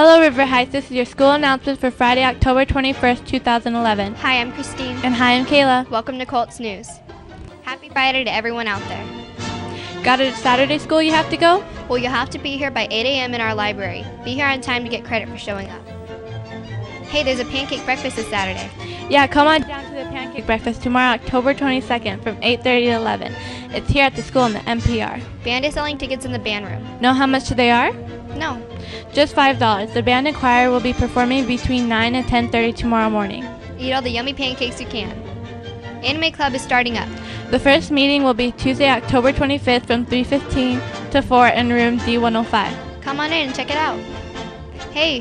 Hello, River Heights. This is your school announcement for Friday, October 21st, 2011. Hi, I'm Christine. And hi, I'm Kayla. Welcome to Colts News. Happy Friday to everyone out there. Got a Saturday school you have to go? Well, you'll have to be here by 8 a.m. in our library. Be here on time to get credit for showing up. Hey, there's a pancake breakfast this Saturday. Yeah, come on down to the pancake breakfast tomorrow, October 22nd from 8.30 to 11. It's here at the school in the MPR. Band is selling tickets in the band room. Know how much they are? No. Just $5. The band and choir will be performing between 9 and 10.30 tomorrow morning. Eat all the yummy pancakes you can. Anime Club is starting up. The first meeting will be Tuesday, October 25th from 3.15 to 4 in room D105. Come on in and check it out. Hey,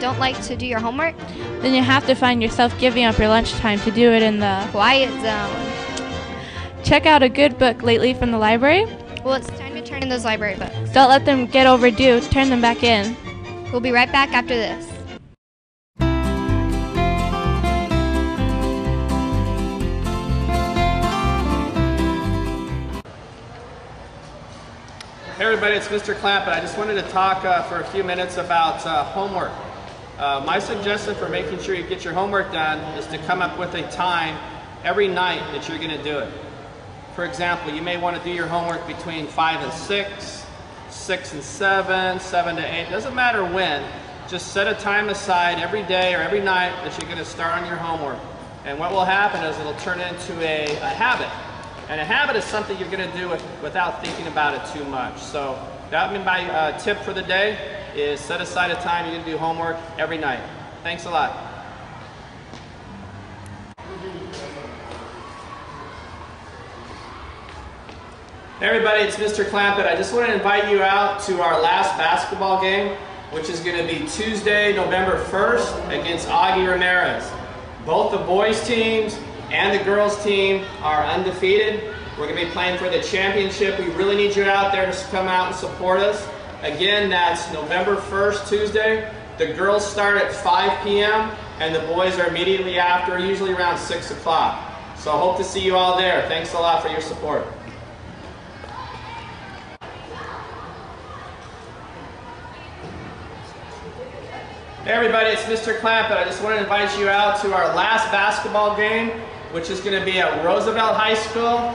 don't like to do your homework? Then you have to find yourself giving up your lunchtime to do it in the quiet zone. Check out a good book lately from the library. Well, it's time to turn in those library books. Don't let them get overdue. Turn them back in. We'll be right back after this. Hey everybody, it's Mr. Clampett. I just wanted to talk uh, for a few minutes about uh, homework. Uh, my suggestion for making sure you get your homework done is to come up with a time every night that you're going to do it. For example, you may want to do your homework between 5 and 6, 6 and 7, 7 to 8, doesn't matter when. Just set a time aside every day or every night that you're going to start on your homework. And what will happen is it'll turn into a, a habit. And a habit is something you're going to do without thinking about it too much. So that would be my uh, tip for the day is set aside a time you're going to do homework every night. Thanks a lot. Hey everybody, it's Mr. Clampett. I just want to invite you out to our last basketball game, which is going to be Tuesday, November 1st against Augie Ramirez. Both the boys teams and the girls team are undefeated. We're going to be playing for the championship. We really need you out there to come out and support us. Again, that's November 1st, Tuesday. The girls start at 5 p.m. and the boys are immediately after, usually around 6 o'clock. So I hope to see you all there. Thanks a lot for your support. Hey everybody, it's Mr. Clampett. I just want to invite you out to our last basketball game, which is going to be at Roosevelt High School,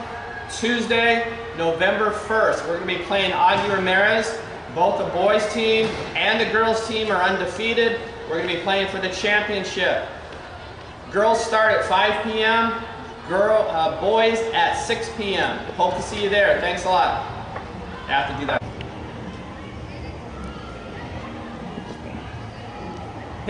Tuesday, November 1st. We're going to be playing Augie Ramirez. Both the boys team and the girls team are undefeated. We're going to be playing for the championship. Girls start at 5 p.m., girl, uh, boys at 6 p.m. Hope to see you there. Thanks a lot. I have to do that.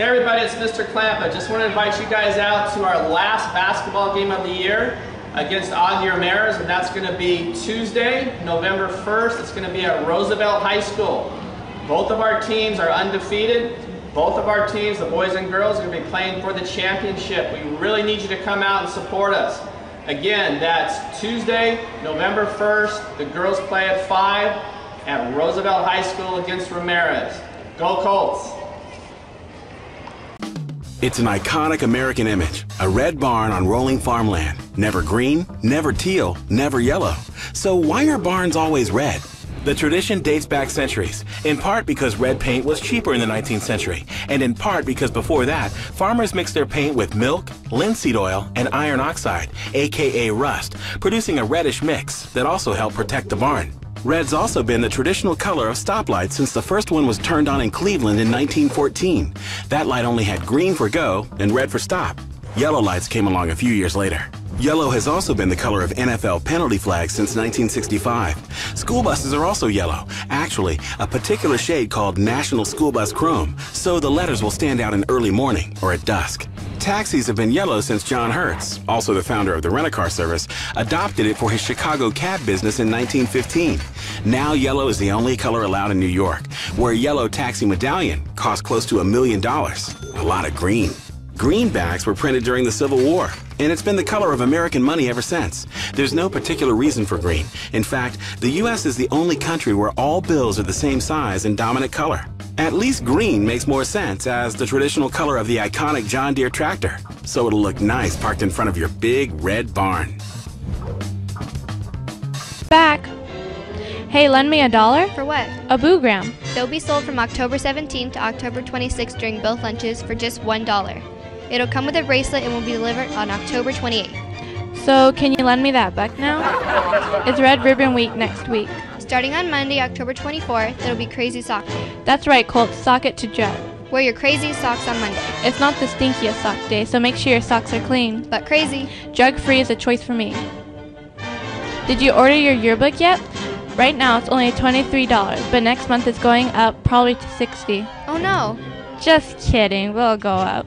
Hey everybody, it's Mr. Clamp. I just want to invite you guys out to our last basketball game of the year against Augie Ramirez, and that's going to be Tuesday, November 1st. It's going to be at Roosevelt High School. Both of our teams are undefeated. Both of our teams, the boys and girls, are going to be playing for the championship. We really need you to come out and support us. Again, that's Tuesday, November 1st. The girls play at 5 at Roosevelt High School against Ramirez. Go Colts! It's an iconic American image, a red barn on rolling farmland. Never green, never teal, never yellow. So why are barns always red? The tradition dates back centuries, in part because red paint was cheaper in the 19th century, and in part because before that, farmers mixed their paint with milk, linseed oil, and iron oxide, aka rust, producing a reddish mix that also helped protect the barn. Red's also been the traditional color of stoplights since the first one was turned on in Cleveland in 1914. That light only had green for go and red for stop. Yellow lights came along a few years later. Yellow has also been the color of NFL penalty flags since 1965. School buses are also yellow, actually a particular shade called National School Bus Chrome, so the letters will stand out in early morning or at dusk. Taxis have been yellow since John Hertz, also the founder of the rent-a-car service, adopted it for his Chicago cab business in 1915. Now yellow is the only color allowed in New York, where a yellow taxi medallion costs close to a million dollars. A lot of green. Greenbacks were printed during the Civil War, and it's been the color of American money ever since. There's no particular reason for green. In fact, the U.S. is the only country where all bills are the same size and dominant color. At least green makes more sense as the traditional color of the iconic John Deere tractor, so it'll look nice parked in front of your big red barn. Back. Hey, lend me a dollar? For what? A boogram. They'll be sold from October 17th to October 26th during both lunches for just $1. It'll come with a bracelet and will be delivered on October 28th. So, can you lend me that buck now? It's Red Ribbon Week next week. Starting on Monday, October 24th, it'll be Crazy Sock Day. That's right, Colt. Sock it to Judd. Wear your crazy socks on Monday. It's not the stinkiest sock day, so make sure your socks are clean. But crazy. Drug free is a choice for me. Did you order your yearbook yet? Right now it's only $23, but next month it's going up probably to 60. Oh no. Just kidding, we'll go up.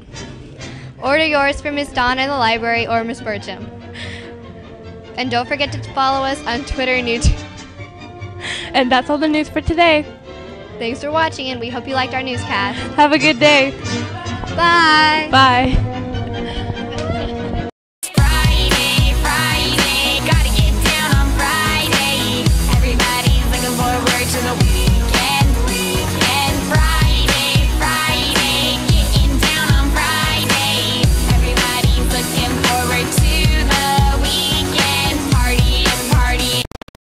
Order yours from Miss Donna in the library or Miss Burcham. And don't forget to follow us on Twitter and YouTube. And that's all the news for today. Thanks for watching, and we hope you liked our newscast. Have a good day. Bye. Bye.